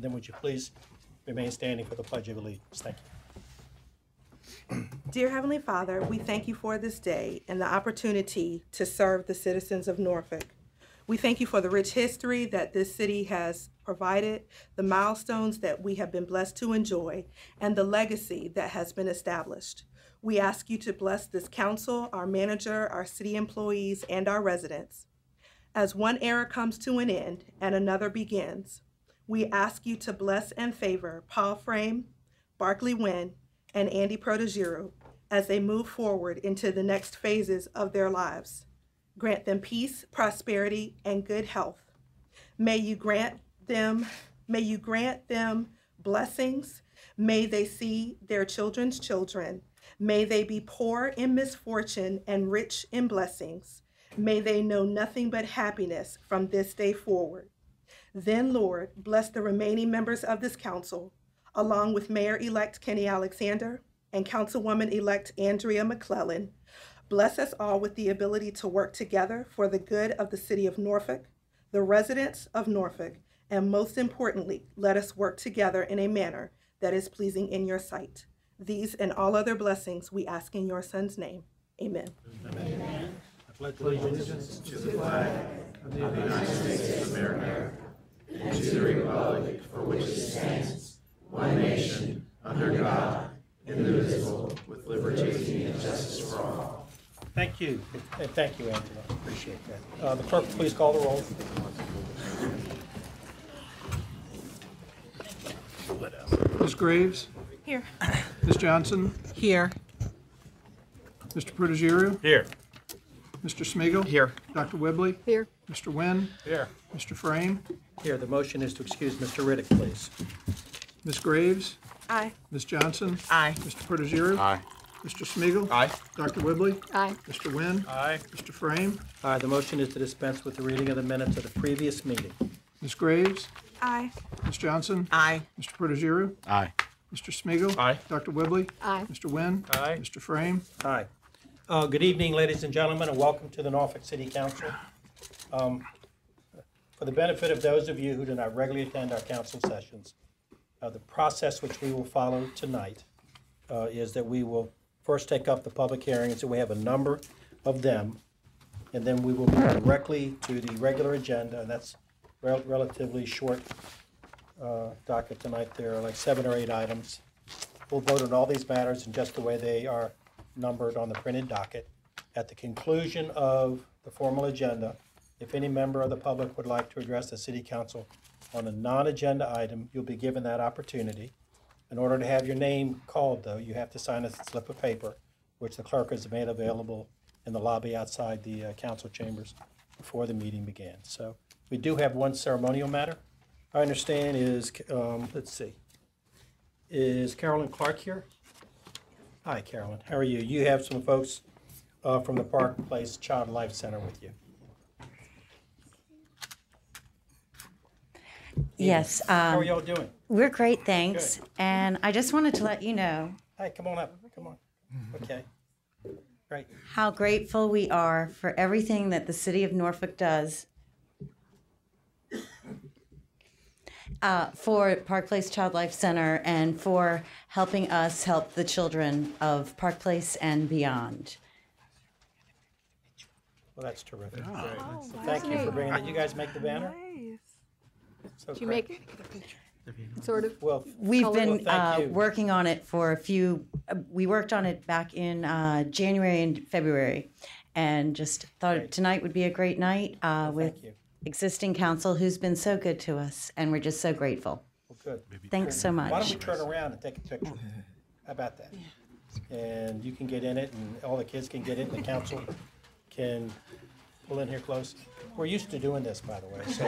And then would you please remain standing for the Pledge of Allegiance? Thank you. Dear Heavenly Father, we thank you for this day and the opportunity to serve the citizens of Norfolk. We thank you for the rich history that this city has provided, the milestones that we have been blessed to enjoy, and the legacy that has been established. We ask you to bless this council, our manager, our city employees, and our residents. As one era comes to an end and another begins, we ask you to bless and favor Paul Fraim, Barclay Winn, and Andy Protogyrou as they move forward into the next phases of their lives. Grant them peace, prosperity, and good health. May you grant them, may you grant them blessings. May they see their children's children. May they be poor in misfortune and rich in blessings. May they know nothing but happiness from this day forward. Then, Lord, bless the remaining members of this council, along with Mayor-elect Kenny Alexander and Councilwoman-elect Andria McClellan. Bless us all with the ability to work together for the good of the city of Norfolk, the residents of Norfolk, and most importantly, let us work together in a manner that is pleasing in your sight. These and all other blessings we ask in your son's name. Amen. I pledge allegiance to the flag of the United States of America and to the republic for which it stands, one nation, under God, indivisible, with liberty and justice for all. Thank you, and thank you, Angela, appreciate that. Uh, The clerk, please call the roll. Ms. Graves? Here. Ms. Johnson? Here. Mr. Protogyrou? Here. Mr. Smigiel, Here. Dr. Whibley? Here. Mr. Winn? Here. Mr. Fraim? Here, the motion is to excuse Mr. Riddick, please. Ms. Graves? Aye. Ms. Johnson? Aye. Mr. Protogyrou? Aye. Mr. Smigiel, Aye. Dr. Whibley? Aye. Mr. Winn? Aye. Mr. Fraim? Aye, the motion is to dispense with the reading of the minutes of the previous meeting. Ms. Graves? Aye. Ms. Johnson? Aye. Mr. Protogyrou? Aye. Mr. Smigiel, Aye. Dr. Whibley? Aye. Mr. Winn? Aye. Mr. Fraim? Hi. Uh, Good evening, ladies and gentlemen, and welcome to the Norfolk City Council. Um, For the benefit of those of you who do not regularly attend our council sessions, uh, the process which we will follow tonight uh, is that we will first take up the public hearings, and we have a number of them, and then we will move directly to the regular agenda, and that's rel- relatively short uh, docket tonight. There are like seven or eight items. We'll vote on all these matters in just the way they are numbered on the printed docket. At the conclusion of the formal agenda, if any member of the public would like to address the city council on a non-agenda item, you'll be given that opportunity. In order to have your name called, though, you have to sign a slip of paper, which the clerk has made available in the lobby outside the uh, council chambers before the meeting began. So we do have one ceremonial matter. I understand is, um, let's see, is Carolyn Clark here? Hi, Carolyn. How are you? You have some folks uh, from the Park Place Child Life Center with you. Yes, How are um, y'all doing? we're great, thanks. Good. And I just wanted to let you know Hey, come on up. Come on. Okay. Great. how grateful we are for everything that the city of Norfolk does uh, for Park Place Child Life Center and for helping us help the children of Park Place and beyond. Well, that's terrific. So Thank you for bringing it. You guys make the banner? So Did you great. make it? Sort of. Well, We've Color. been Well, uh, working on it for a few, uh, we worked on it back in uh, January and February. And just thought Great. tonight would be a great night uh, with thank you. Existing council who's been so good to us. And we're just so grateful. Well, good. Thanks so much. Why don't we turn around and take a picture? How about that? And you can get in it, and all the kids can get in, the council can pull in here close. We're used to doing this, by the way, so,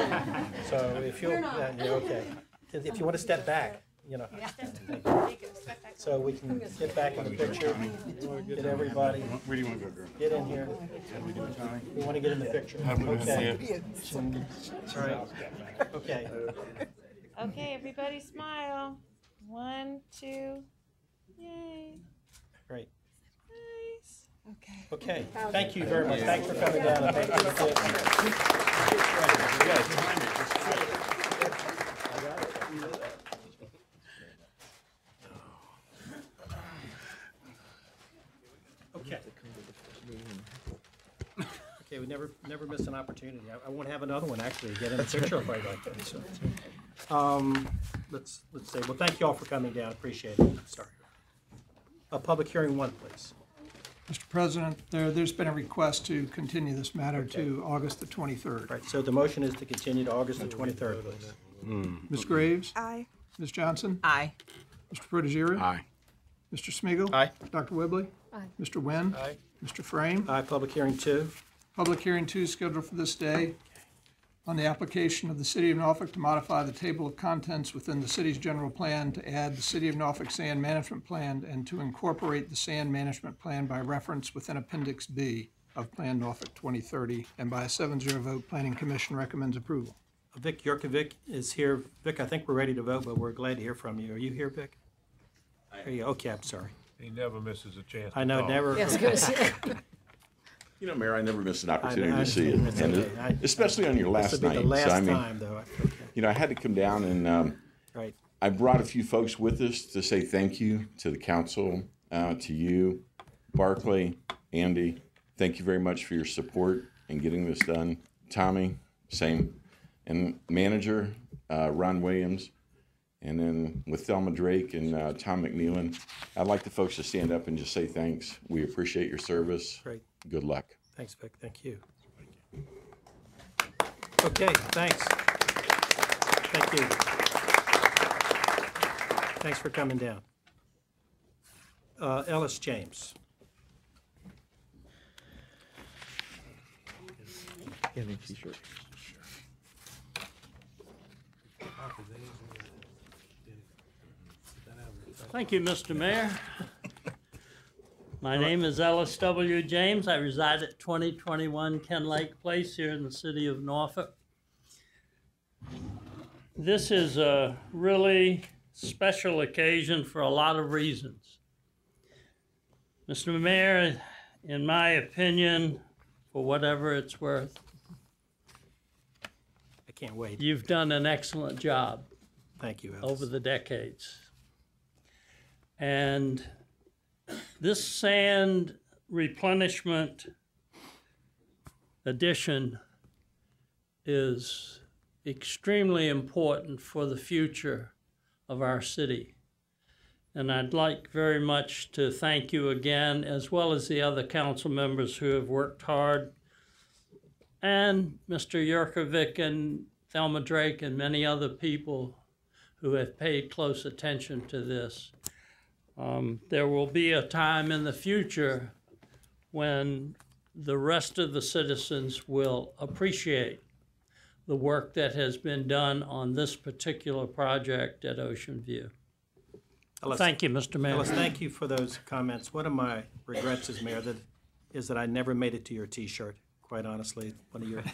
so if you'll, yeah, yeah, okay. If you want to step back, you know. So we can get back in the picture, get everybody, Where do you want to go, girl? get in here. We want to get in the picture. Okay. All right, okay. Okay, everybody smile. One, two, yay. Great. Nice. Okay, Okay. thank you very much. Thanks for coming down and thank you for we never, never miss an opportunity. I, I won't have another one, actually, to get in a picture right like that, so. Um, let's, let's say, well, thank you all for coming down, appreciate it. Sorry. A public hearing one, please. Mr. President, there, there's been a request to continue this matter to August the 23rd. Right, so the motion is to continue to August the twenty-third, please. Ms. Graves? Aye. Ms. Johnson? Aye. Mr. Protogyrou? Aye. Mr. Smigiel, Aye. Dr. Whibley? Aye. Mr. Winn? Aye. Mr. Fraim? Aye, public hearing two. Public hearing two is scheduled for this day on the application of the City of Norfolk to modify the table of contents within the city's general plan to add the City of Norfolk Sand Management Plan and to incorporate the Sand Management Plan by reference within Appendix B of Plan Norfolk 2030, and by a 7-0 vote, Planning Commission recommends approval. Uh, Vic Yurkovic is here. Vic, I think we're ready to vote, but we're glad to hear from you. Are you here, Vic? There you, okay, I'm sorry. He never misses a chance. I know, talk. never. Yes, good. You know, Mayor, I never miss an I opportunity to see you, understand. And okay. I- especially on your last night. the So I mean, time, though. Okay, you know, I had to come down and um, Right. I brought a few folks with us to say thank you to the council, uh, to you, Barclay, Andy. Thank you very much for your support in getting this done. Tommy, same, and manager uh, Ron Williams, and then with Thelma Drake and uh, Tom McNeilin. I'd like the folks to stand up and just say thanks. We appreciate your service. Great. Good luck. Thanks, Vic. Thank you. Okay, thanks. Thank you. Thanks for coming down. Uh, Ellis James. Thank you, Mr. Mayor. My name is Ellis W. James. I reside at 2021 Ken Lake Place here in the city of Norfolk. This is a really special occasion for a lot of reasons. Mr. Mayor, in my opinion, for whatever it's worth, I can't wait. you've done an excellent job. Thank you, Ellis. over the decades. And this sand replenishment addition is extremely important for the future of our city. And I'd like very much to thank you again, as well as the other council members who have worked hard, and Mr. Yurkovic and Thelma Drake and many other people who have paid close attention to this. Um, there will be a time in the future when the rest of the citizens will appreciate the work that has been done on this particular project at Ocean View. Ellis- Thank you, Mr. Mayor. Ellis, thank you for those comments. One of my regrets as mayor that, is that I never made it to your T-shirt, quite honestly. One of your.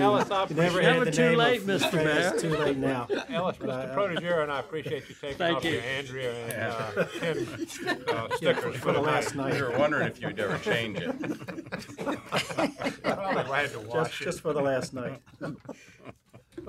Ellis, I You never appreciate, had Never the too name of- late, Mr. Mayor. It's too late now. Ellis, Mr. Protogyrou and I appreciate you taking Thank off you. your Andrea and uh, Ken uh, Yeah, stickers For the last night. night, were wondering if you'd ever change it. Probably glad to just, watch just it. for the last night.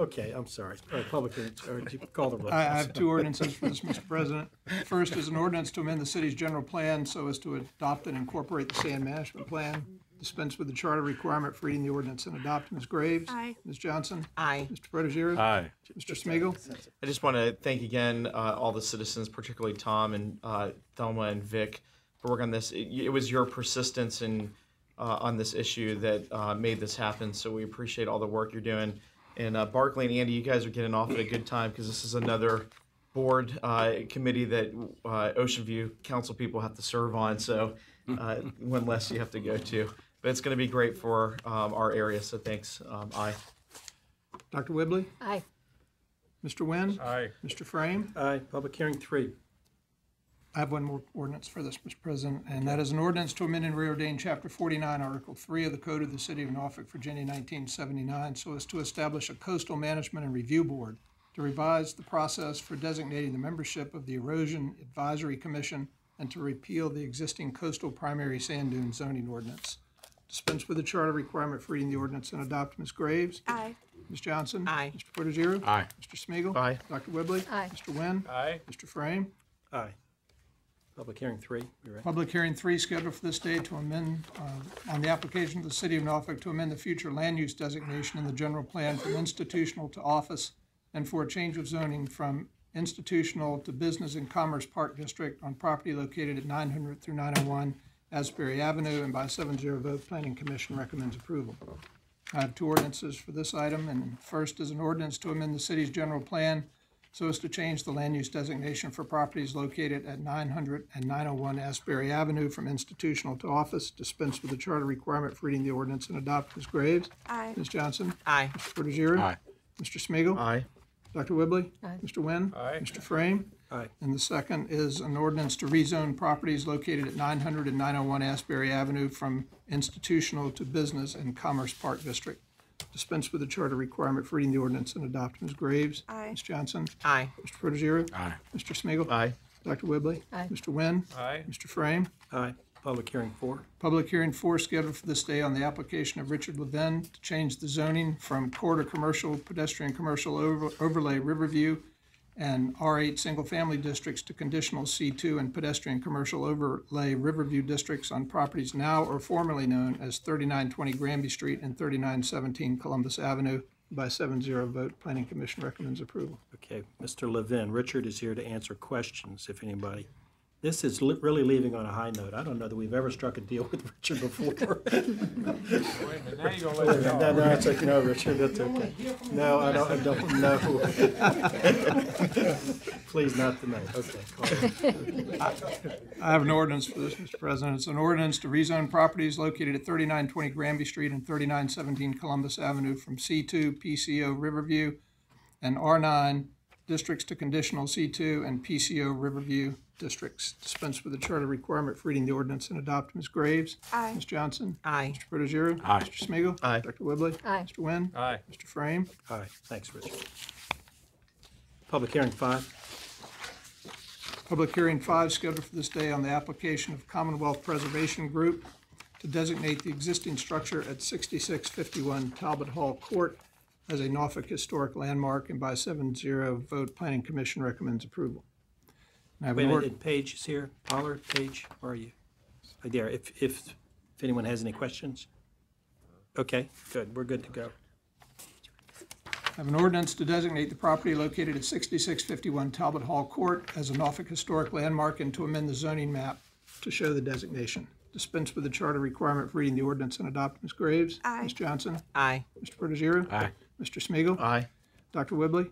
Okay, I'm sorry. All right, public, hearing, or you call the roll. I I have two ordinances for this, Mr. President. First is an ordinance to amend the city's general plan so as to adopt and incorporate the sand management plan. Dispense with the charter requirement for reading the ordinance and adopt. Ms. Graves? Aye. Ms. Johnson? Aye. Mr. Protogyrou? Aye. Mr. Smigiel, I just want to thank again uh, all the citizens, particularly Tom and uh, Thelma and Vic, for working on this. It, it was your persistence and uh, on this issue that uh, made this happen. So we appreciate all the work you're doing. And uh, Barclay and Andy, you guys are getting off at a good time because this is another board uh, committee that uh, Ocean View Council people have to serve on. So uh, one less you have to go to. But it's going to be great for um, our area. So thanks. Um, aye. Dr. Whibley, Aye. Mr. Winn, Aye. Mr. Fraim. Aye, public hearing three. I have one more ordinance for this, Mr. President, and that is an ordinance to amend and reordain Chapter 49, Article 3 of the Code of the City of Norfolk, Virginia, 1979, so as to establish a coastal management and review board to revise the process for designating the membership of the Erosion Advisory Commission and to repeal the existing coastal primary sand dune zoning ordinance. Dispense with the charter requirement for reading the ordinance and adopt. Ms. Graves? Aye. Ms. Johnson? Aye. Mr. Protogyrou? Aye. Mr. Smigiel, Aye. Dr. Whibley? Aye. Mr. Winn? Aye. Mr. Fraim? Aye. Public hearing three, you ready? Public hearing three scheduled for this day to amend, uh, on the application of the City of Norfolk to amend the future land use designation in the general plan from institutional to office and for a change of zoning from institutional to business and commerce park district on property located at 900 through 901 Asbury Avenue, and by 7-0 vote, Planning Commission recommends approval. I have two ordinances for this item, and first is an ordinance to amend the city's general plan so as to change the land use designation for properties located at 900 and 901 Asbury Avenue from institutional to office, dispense with the charter requirement for reading the ordinance and adopt. Ms. Graves? Aye. Ms. Johnson? Aye. Mr. Protogyrou? Aye. Mr. Smigiel, Aye. Dr. Whibley? Aye. Mr. Winn? Aye. Mr. Fraim? Aye. And the second is an ordinance to rezone properties located at 900 and 901 Asbury Avenue from institutional to business and commerce park district. Dispense with the charter requirement for reading the ordinance and adopt. Ms. Graves? Aye. Ms. Johnson? Aye. Mr. Protogyrou? Aye. Mr. Smigiel, Aye. Dr. Whibley? Aye. Mr. Winn? Aye. Mr. Fraim? Aye. Public hearing four. Public hearing four scheduled for this day on the application of Richard Levin to change the zoning from corridor commercial, pedestrian commercial over- overlay Riverview and R8 single-family districts to conditional C2 and pedestrian commercial overlay Riverview districts on properties now or formerly known as 3920 Granby Street and 3917 Columbus Avenue. By 7-0 vote, Planning Commission recommends approval. Okay, Mr. Levin, Richard is here to answer questions, if anybody. This is li- really leaving on a high note. I don't know that we've ever struck a deal with Richard before. Wait a minute, now you're gonna let it No, go. no, it's okay, no, Richard, that's okay. No, I don't, I don't know. Please not tonight, okay. call it. I have an ordinance for this, Mr. President. It's an ordinance to rezone properties located at 3920 Granby Street and 3917 Columbus Avenue from C2 PCO Riverview and R9 districts to conditional C2 and PCO Riverview districts. Dispense with the charter requirement for reading the ordinance and adopt. Ms. Graves? Aye. Ms. Johnson? Aye. Mr. Protogyrou? Aye. Mr. Smigiel, Aye. Dr. Whibley? Aye. Mr. Winn? Aye. Mr. Fraim? Aye, thanks, Richard. Public hearing five. Public hearing five scheduled for this day on the application of Commonwealth Preservation Group to designate the existing structure at 6651 Talbot Hall Court as a Norfolk Historic Landmark, and by 7-0 vote, Planning Commission recommends approval. And I have Wait a an minute, ord- Paige is here. Pollard, Paige, where are you? Right there, if, if, if anyone has any questions. Okay, good, we're good to go. I have an ordinance to designate the property located at 6651 Talbot Hall Court as a Norfolk Historic Landmark and to amend the zoning map to show the designation. Dispense with the charter requirement for reading the ordinance and adopt. Ms. Graves? Aye. Ms. Johnson? Aye. Mr. Protogyrou? Aye. Mr. Smigiel, Aye. Dr. Whibley?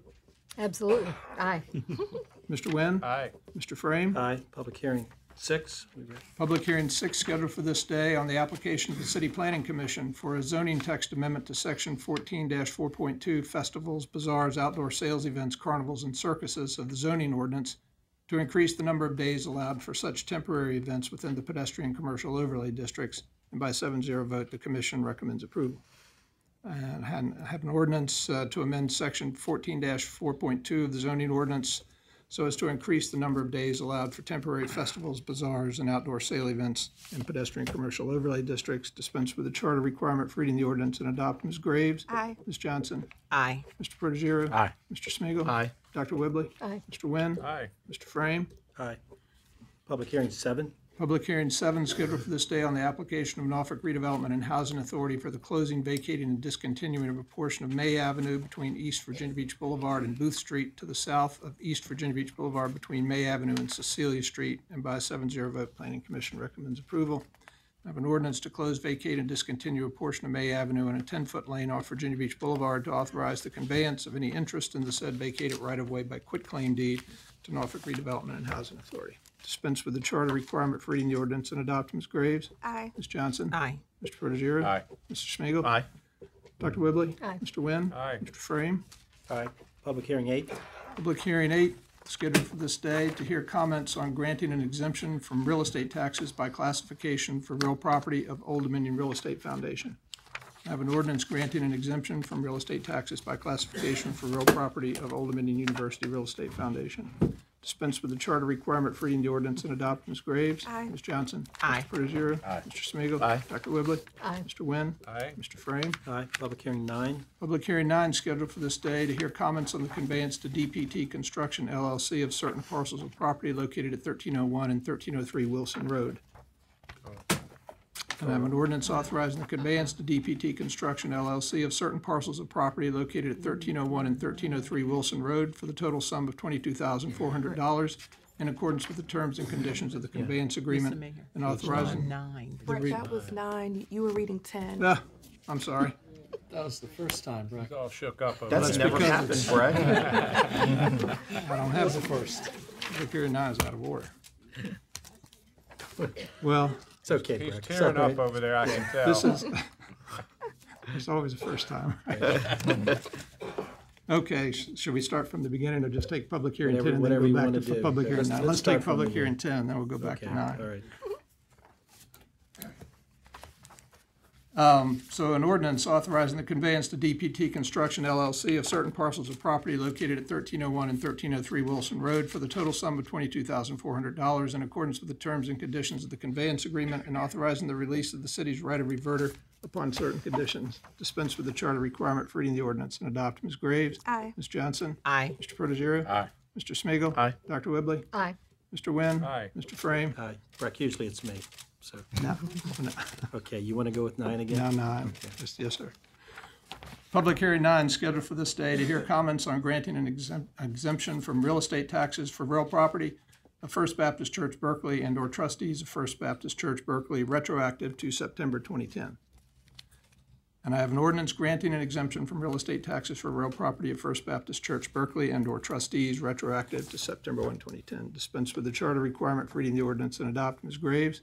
Absolutely. Aye. Mr. Winn? Aye. Mr. Fraim? Aye, public hearing six. We ready? Public hearing six scheduled for this day on the application of the City Planning Commission for a zoning text amendment to section fourteen four point two festivals, bazaars, outdoor sales events, carnivals, and circuses of the zoning ordinance to increase the number of days allowed for such temporary events within the pedestrian commercial overlay districts. And by 7-0 vote, the commission recommends approval. And I I have an ordinance uh, to amend section fourteen four point two of the zoning ordinance so as to increase the number of days allowed for temporary festivals, bazaars, and outdoor sale events in pedestrian commercial overlay districts. Dispense with the charter requirement for reading the ordinance and adopt. Ms. Graves? Aye. Ms. Johnson? Aye. Mr. Protogyrou? Aye. Mr. Smigiel, Aye. Dr. Whibley? Aye. Mr. Winn? Aye. Mr. Fraim? Aye. Public hearing seven. Public hearing seven scheduled for this day on the application of Norfolk Redevelopment and Housing Authority for the closing, vacating, and discontinuing of a portion of May Avenue between East Virginia Beach Boulevard and Booth Street to the south of East Virginia Beach Boulevard between May Avenue and Cecilia Street. And by a seven zero vote, Planning Commission recommends approval. I have an ordinance to close, vacate, and discontinue a portion of May Avenue and a ten-foot lane off Virginia Beach Boulevard to authorize the conveyance of any interest in the said vacated right-of-way by quitclaim deed to Norfolk Redevelopment and Housing Authority. Dispense with the charter requirement for reading the ordinance and adopt. Ms. Graves? Aye. Ms. Johnson? Aye. Mr. Protogyrou? Aye. Mr. Smigiel, Aye. Dr. Whibley? Aye. Mr. Winn? Aye. Mr. Fraim? Aye. Public hearing eight. Public hearing eight, scheduled for this day to hear comments on granting an exemption from real estate taxes by classification for real property of Old Dominion Real Estate Foundation. I have an ordinance granting an exemption from real estate taxes by classification for real property of Old Dominion University Real Estate Foundation. Dispense with the charter requirement for reading the ordinance and adopt. Ms. Graves. Aye. Ms. Johnson. Aye. Mr. Protogyrou. Aye. Mr. Smigiel, Aye. Dr. Whibley. Aye. Mr. Winn. Aye. Mr. Fraim. Aye. Public hearing nine. Public hearing nine scheduled for this day to hear comments on the conveyance to DPT Construction LLC of certain parcels of property located at 1301 and 1303 Wilson Road. Oh. And I have an ordinance authorizing the conveyance to DPT Construction LLC of certain parcels of property located at 1301 and 1303 Wilson Road for the total sum of $22,400 in accordance with the terms and conditions of the conveyance agreement and authorizing. Nine. Brett, that was nine. You were reading 10. Ah, I'm sorry. That was the first time, Brett. He's all shook up over That's there. never because happened, it's- Brett. I don't have the first. Public hearing nine is out of order. Well, It's okay, He's Brett. tearing Separate. up over there, I can tell. this is, there's always a first time. Okay, sh- should we start from the beginning or just take public hearing Whatever- ten and then whatever go you back wanna to do. public hearing Let's- nine? let's Let's start take from the public hearing ten, then we'll go back Okay, to all nine. right. Um, so an ordinance authorizing the conveyance to DPT Construction LLC of certain parcels of property located at thirteen oh one and thirteen oh three Wilson Road for the total sum of twenty-two thousand four hundred dollars in accordance with the terms and conditions of the conveyance agreement and authorizing the release of the city's right of reverter upon certain conditions. Dispense with the charter requirement for reading the ordinance and adopt. Ms. Graves? Aye. Ms. Johnson? Aye. Mr. Protogyrou? Aye. Mr. Smigiel, Aye. Dr. Whibley? Aye. Mr. Winn? Aye. Mr. Fraim? Aye. Brett, usually it's me, so, No. no. okay, you want to go with nine again? Now nine. Yes, yes, sir. Public hearing nine scheduled for this day to hear comments on granting an exemp- exemption from real estate taxes for real property of First Baptist Church Berkeley and/or trustees of First Baptist Church Berkeley retroactive to September 2010. And I have an ordinance granting an exemption from real estate taxes for real property of First Baptist Church Berkeley and/or trustees retroactive to September 1, 2010. Dispense with the charter requirement for reading the ordinance and adopt. Ms. Graves?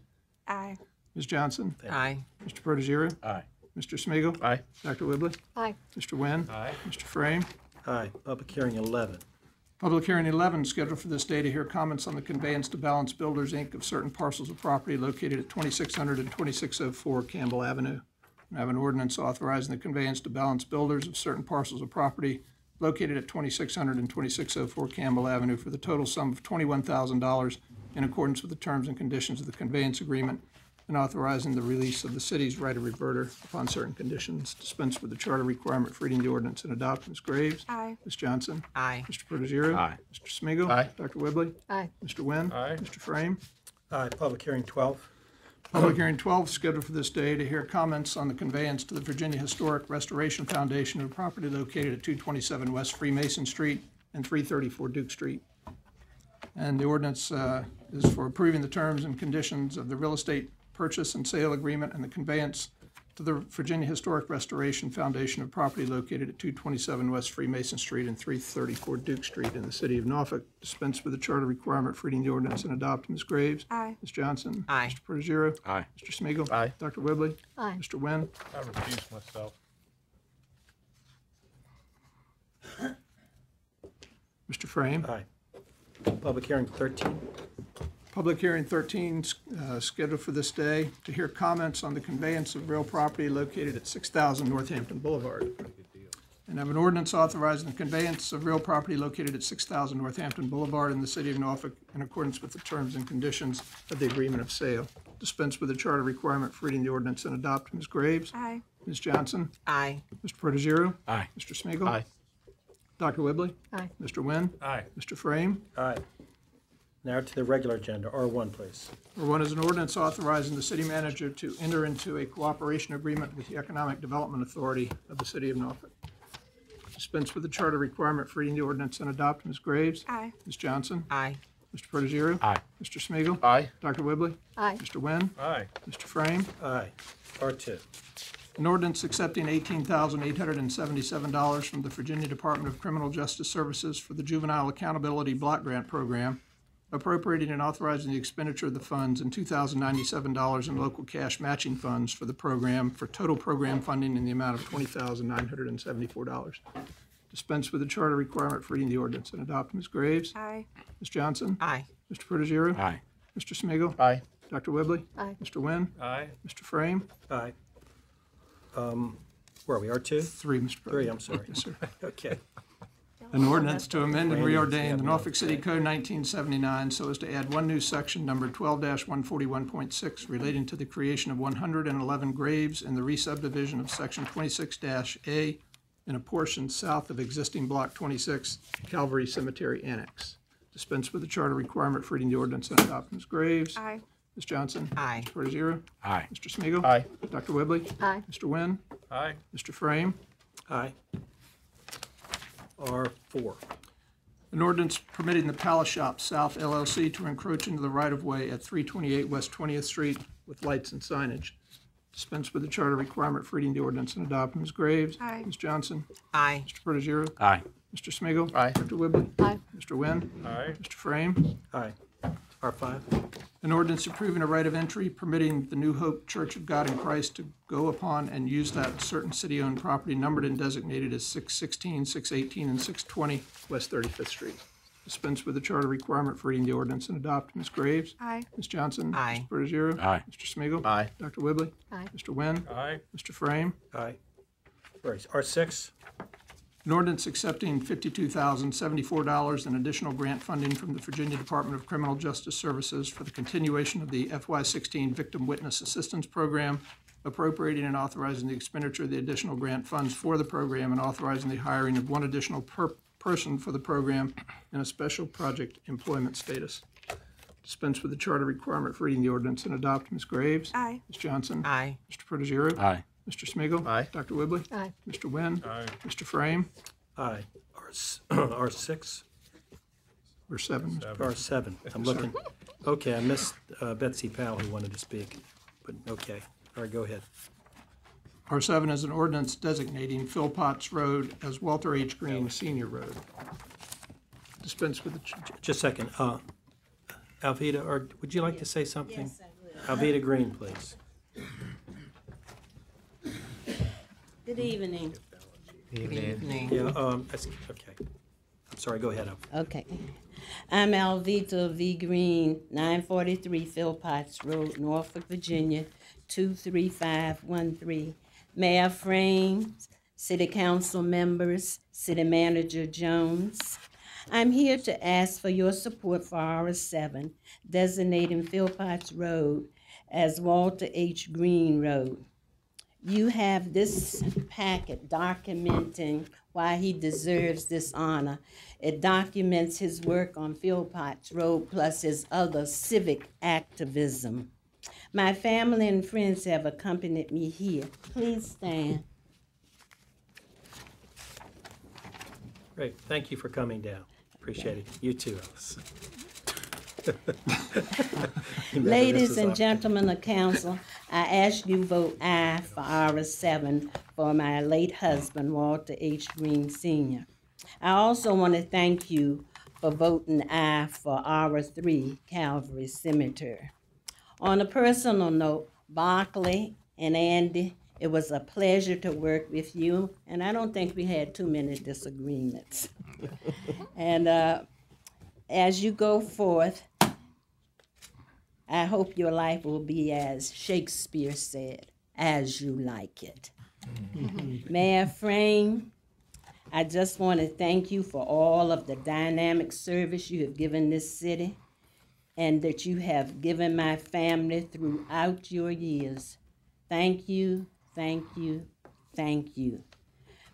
Aye. Ms. Johnson? Aye. Mr. Protogyrou? Aye. Mr. Smigiel, Aye. Dr. Whibley? Aye. Mr. Winn? Aye. Mr. Fraim? Aye. Public hearing eleven. Public hearing 11 scheduled for this day to hear comments on the conveyance to Balance Builders, Inc. of certain parcels of property located at 2600 and 2604 Campbell Avenue. And I have an ordinance authorizing the conveyance to Balance Builders of certain parcels of property located at 2600 and 2604 Campbell Avenue for the total sum of $21,000 in accordance with the terms and conditions of the conveyance agreement and authorizing the release of the city's right of reverter upon certain conditions. Dispense with the charter requirement for reading the ordinance and adopt. Ms. Graves? Aye. Ms. Johnson? Aye. Mr. Protogyrou? Aye. Mr. Smigiel, Aye. Dr. Whibley? Aye. Mr. Winn? Aye. Mr. Fraim? Aye. Public hearing twelve. Public hearing 12 scheduled for this day to hear comments on the conveyance to the Virginia Historic Restoration Foundation of property located at 227 West Freemason Street and 334 Duke Street. And the ordinance uh, is for approving the terms and conditions of the real estate purchase and sale agreement and the conveyance to the Virginia Historic Restoration Foundation of property located at 227 West Freemason Street and 334 Duke Street in the city of Norfolk. Dispense with the charter requirement for reading the ordinance and adopt. Ms. Graves? Aye. Ms. Johnson? Aye. Mr. Protogyrou? Aye. Mr. Smigiel, Aye. Dr. Whibley? Aye. Mr. Winn? I refuse myself. Mr. Fraim? Aye. Public hearing thirteen. Public hearing 13 uh, scheduled for this day to hear comments on the conveyance of real property located at 6,000 Northampton Boulevard. And I have an ordinance authorizing the conveyance of real property located at 6,000 Northampton Boulevard in the city of Norfolk in accordance with the terms and conditions of the agreement of sale. Dispense with the charter requirement for reading the ordinance and adopt. Ms. Graves? Aye. Ms. Johnson? Aye. Mr. Protogyrou? Aye. Mr. Smigiel, Aye. Dr. Whibley? Aye. Mr. Winn? Aye. Mr. Fraim? Aye. Now to the regular agenda, R one, please. Number one is an ordinance authorizing the city manager to enter into a cooperation agreement with the Economic Development Authority of the city of Norfolk. Dispense with the charter requirement for reading the ordinance and adopt. Ms. Graves? Aye. Ms. Johnson? Aye. Mr. Protogyrou? Aye. Mr. Smigiel, Aye. Dr. Whibley? Aye. Mr. Winn? Aye. Mr. Fraim? Aye. R two. An ordinance accepting eighteen thousand eight hundred and seventy-seven dollars from the Virginia Department of Criminal Justice Services for the Juvenile Accountability Block Grant Program, appropriating and authorizing the expenditure of the funds and two thousand ninety-seven dollars in local cash matching funds for the program for total program funding in the amount of twenty thousand nine hundred and seventy-four dollars. Dispense with the charter requirement for reading the ordinance and adopt. Ms. Graves? Aye. Ms. Johnson? Aye. Mr. Protogyrou? Aye. Mr. Smigiel, Aye. Dr. Whibley? Aye. Mr. Winn? Aye. Mr. Fraim? Aye. Um, where are we, R two? Three, Mr. Three, I'm sorry. Yes, sir. Okay. An ordinance to amend and reordain the Norfolk City Code 1979 so as to add one new section number 12-141.6 relating to the creation of 111 graves in the re-subdivision of Section 26-A in a portion south of existing Block 26 Calvary Cemetery Annex. Dispense with the charter requirement for reading the ordinance and adopt. Ms. Graves? Aye. Ms. Johnson? Aye. Mr. Protogyrou? Aye. Mr. Smigiel, Aye. Dr. Whibley? Aye. Mr. Winn? Aye. Mr. Fraim? Aye. R four. An ordinance permitting the Palace Shop South LLC to encroach into the right-of-way at 328 West 20th Street with lights and signage. Dispense with the charter requirement for reading the ordinance and adopt. Ms. Graves? Aye. Ms. Johnson? Aye. Mr. Protogyrou? Aye. Mr. Smigiel, Aye. Dr. Whibley? Aye. Mr. Winn? Aye. Mr. Fraim? Aye. R five. An ordinance approving a right of entry permitting the New Hope Church of God in Christ to go upon and use that certain city-owned property numbered and designated as 616, 618, and 620 West 35th Street. Dispense with the charter requirement for reading the ordinance and adopt. Ms. Graves? Aye. Ms. Johnson? Aye. Mr. Protogyrou? Aye. Mr. Smigiel, Aye. Dr. Whibley? Aye. Mr. Winn? Aye. Mr. Fraim? Aye. Right, R six. An ordinance accepting fifty-two thousand seventy-four dollars in additional grant funding from the Virginia Department of Criminal Justice Services for the continuation of the FY sixteen Victim Witness Assistance Program, appropriating and authorizing the expenditure of the additional grant funds for the program and authorizing the hiring of one additional per- person for the program in a special project employment status. Dispense with the charter requirement for reading the ordinance and adopt. Ms. Graves? Aye. Ms. Johnson? Aye. Mr. Protogyrou? Aye. Mr. Smigiel, Aye. Dr. Whibley? Aye. Mr. Winn? Aye. Mr. Fraim? Aye. R s- R six. Or seven? R seven. I'm looking. Okay, I missed uh, Betsy Powell who wanted to speak, but okay. All right, go ahead. R7 is an ordinance designating Philpotts Road as Walter H. Green Senior Road. Dispense with the, ch- Just a second. Uh, Alvita, or would you like to say something? Alvita Green, please. Good evening. Good evening. Yeah, um, that's, okay. I'm sorry, go ahead. Okay. I'm Alvita V. Green, 943 Philpotts Road, Norfolk, Virginia, 23513. Mayor Fraims, City Council members, City Manager Jones. I'm here to ask for your support for RS7, designating Philpotts Road as Walter H. Green Road. You have this packet documenting why he deserves this honor. It documents his work on Philpotts Road plus his other civic activism. My family and friends have accompanied me here. Please stand. Great, thank you for coming down. Appreciate it. You too, Alice. Ladies and gentlemen of council, I ask you vote aye for RS7 for my late husband, Walter H. Green Sr. I also want to thank you for voting aye for R3 Calvary Cemetery. On a personal note, Barclay and Andy, it was a pleasure to work with you, and I don't think we had too many disagreements. and uh, as you go forth, I hope your life will be as Shakespeare said, as you like it. Mm-hmm. Mayor Fraim, I just want to thank you for all of the dynamic service you have given this city and that you have given my family throughout your years. Thank you, thank you, thank you.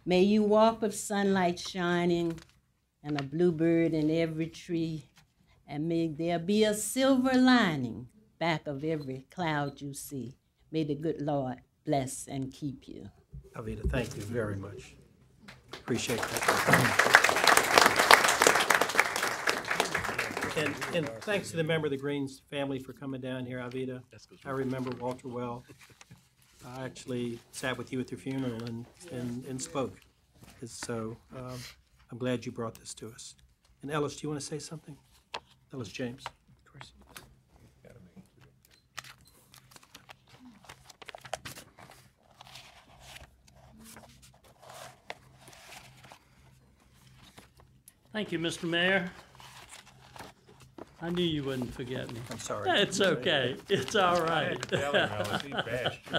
May you walk with sunlight shining and a bluebird in every tree, and may there be a silver lining back of every cloud you see. May the good Lord bless and keep you. Avita, thank you very much. Appreciate that. And, and thanks to the member of the Greens family for coming down here, Alvita. I remember Walter well. I actually sat with you at your funeral and, and, and spoke. And So, um, I'm glad you brought this to us. And Ellis, do you want to say something? Ellis James? Thank you, Mr. Mayor. I knew you wouldn't forget me. I'm sorry. It's okay. It's all I right. had to tell him, Alice, he bashed you.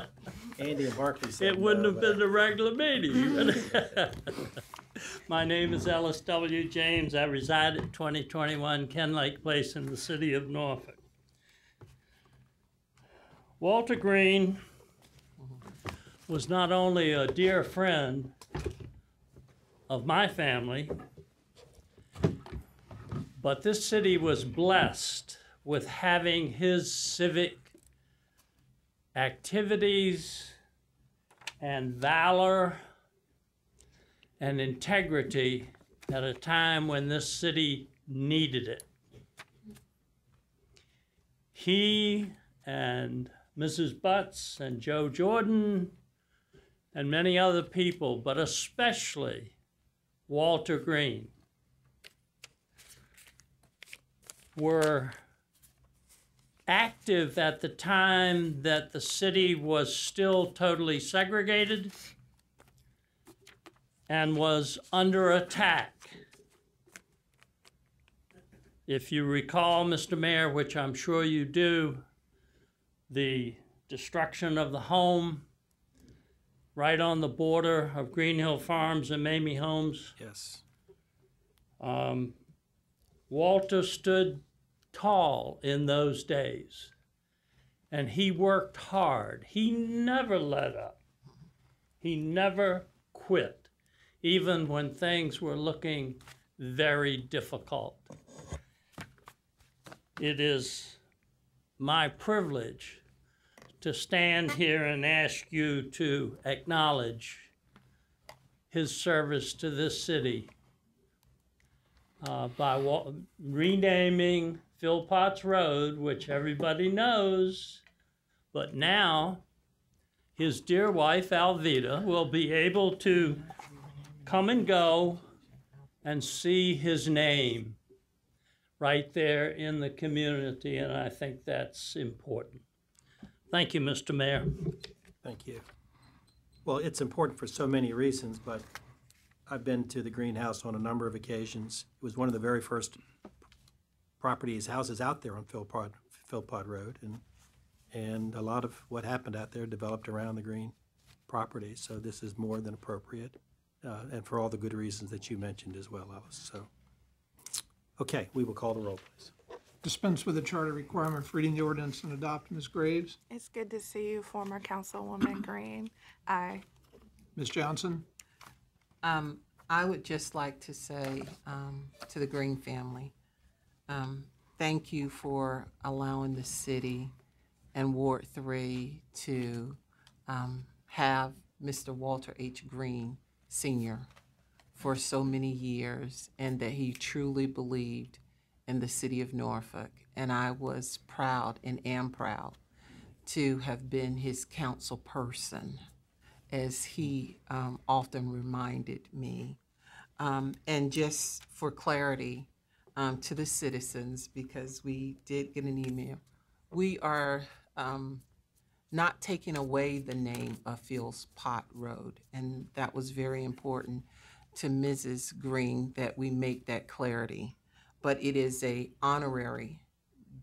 Andy and Barkley said It wouldn't no, have but- been a regular meeting. My name is Ellis W. James. I reside at 2021 Kenlake Place in the city of Norfolk. Walter Green was not only a dear friend of my family, but this city was blessed with having his civic activities and valor and integrity at a time when this city needed it. He and Mrs. Butts and Joe Jordan and many other people, but especially Walter Green, were active at the time that the city was still totally segregated and was under attack. If you recall, Mr. Mayor, which I'm sure you do, the destruction of the home right on the border of Green Hill Farms and Mamie Homes. Yes. Um, Walter stood tall in those days and he worked hard. He never let up. He never quit, even when things were looking very difficult. It is my privilege to stand here and ask you to acknowledge his service to this city uh, by wa- renaming Philpotts Road, which everybody knows, but now his dear wife Alvita will be able to come and go and see his name right there in the community, and I think that's important. Thank you, Mr. Mayor. Thank you. Well, it's important for so many reasons, but I've been to the greenhouse on a number of occasions. It was one of the very first properties, houses out there on Philpott Road, and, and a lot of what happened out there developed around the green property, so this is more than appropriate, uh, and for all the good reasons that you mentioned as well, Alice, so. Okay, we will call the roll, please. Dispense with the charter requirement for reading the ordinance and adopt. Ms. Graves? It's good to see you, former Councilwoman Green. Aye. Ms. Johnson? Um, I would just like to say, um, to the Green family, um, thank you for allowing the city and Ward Three to, um, have Mr. Walter H. Green Senior for so many years and that he truly believed in the city of Norfolk. And I was proud and am proud to have been his council person as he um, often reminded me. Um, and just for clarity um, to the citizens, because we did get an email, we are um, not taking away the name of Philpotts Road. And that was very important to Mrs. Green that we make that clarity. But it is a honorary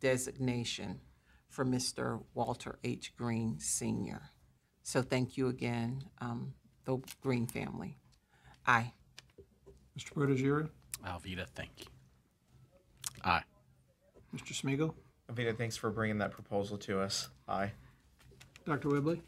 designation for Mr. Walter H. Green Sr. So thank you again, um, the Green family. Aye. Mr. Protogyrou? Alvita, thank you. Aye. Mr. Smigiel, Avita, thanks for bringing that proposal to us. Aye. Dr. Whibley?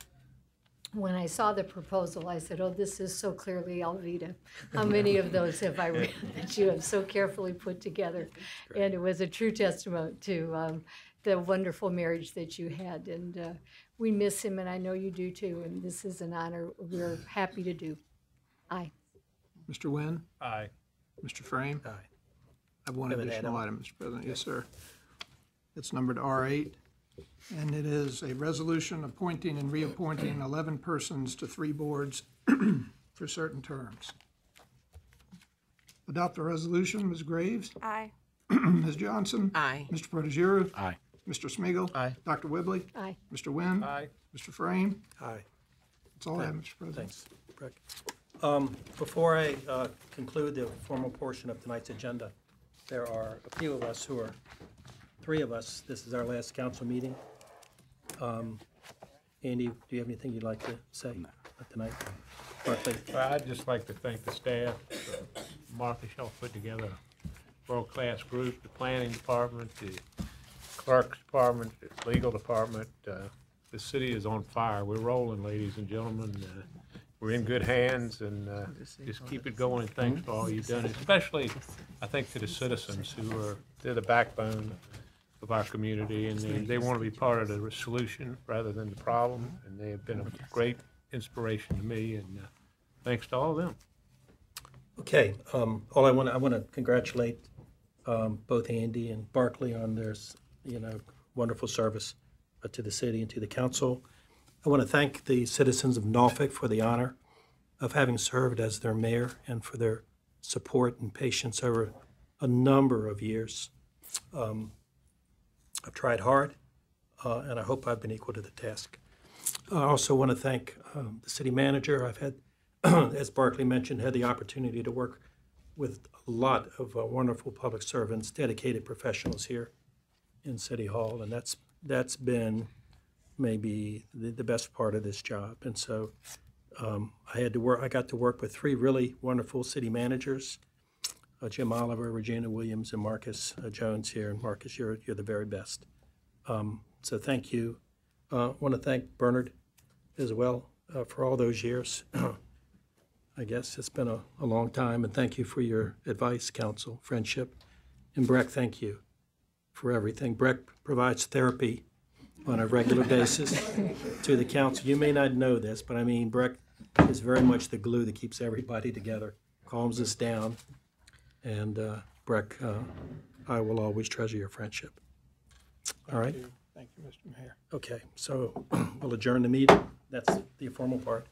When I saw the proposal, I said, oh, this is so clearly Alvita. How many of those have I read that you have so carefully put together? And it was a true testament to um, the wonderful marriage that you had. And uh, we miss him, and I know you do too. And this is an honor we're happy to do. Aye. Mr. Winn? Aye. Mr. Fraim? Aye. I have one Have an additional item. item, Mr. President. Yes, sir. It's numbered R8, and it is a resolution appointing and reappointing 11 persons to three boards for certain terms. Adopt the resolution, Ms. Graves? Aye. Ms. Johnson? Aye. Mr. Protogyrou? Aye. Mr. Smigiel, Aye. Dr. Whibley? Aye. Mr. Winn? Aye. Mr. Fraim? Aye. That's all I have, Mr. President. Thanks, Rick. Um, Before I uh, conclude the formal portion of tonight's agenda, there are a few of us who are, three of us, this is our last council meeting. Um, Andy, do you have anything you'd like to say tonight? Barclay. Well, I'd just like to thank the staff, uh, Martha Shaw put together a world-class group, the planning department, the clerk's department, the legal department. Uh, The city is on fire. We're rolling, ladies and gentlemen. Uh, We're in good hands and uh, just keep it going. Thanks for all you've done, especially, I think, to the citizens who are, they're the backbone of our community and they, they want to be part of the solution rather than the problem. And they have been a great inspiration to me and uh, thanks to all of them. Okay, um, all I want, I want to congratulate um, both Andy and Barclay on their, you know, wonderful service uh, to the city and to the council. I want to thank the citizens of Norfolk for the honor of having served as their mayor and for their support and patience over a number of years. Um, I've tried hard, uh, and I hope I've been equal to the task. I also want to thank um, the city manager. I've had, as Barclay mentioned, had the opportunity to work with a lot of uh, wonderful public servants, dedicated professionals here in City Hall, and that's, that's been maybe the, the best part of this job. And so um, I had to work, I got to work with three really wonderful city managers, uh, Jim Oliver, Regina Williams, and Marcus uh, Jones here. And Marcus, you're, you're the very best. Um, So thank you. Uh, Want to thank Bernard as well uh, for all those years. I guess it's been a, a long time, and thank you for your advice, counsel, friendship. And Breck, thank you for everything. Breck provides therapy on a regular basis to the council. You may not know this, but I mean, Breck is very much the glue that keeps everybody together, calms us down. And uh, Breck, uh, I will always treasure your friendship. All right? Thank you, Mr. Mayor. Okay, so we'll adjourn the meeting. That's the formal part.